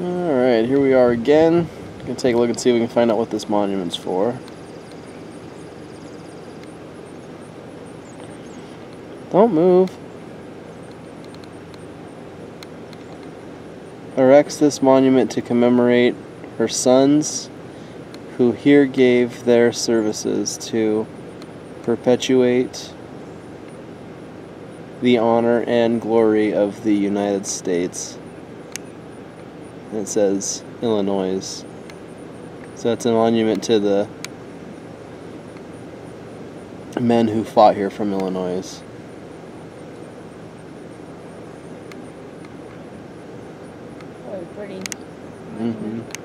Alright, here we are again. Gonna take a look and see if we can find out what this monument's for. Don't move. Erects this monument to commemorate her sons who here gave their services to perpetuate the honor and glory of the United States and it says Illinois. So that's a monument to the men who fought here from Illinois. Oh, pretty. Mm-hmm.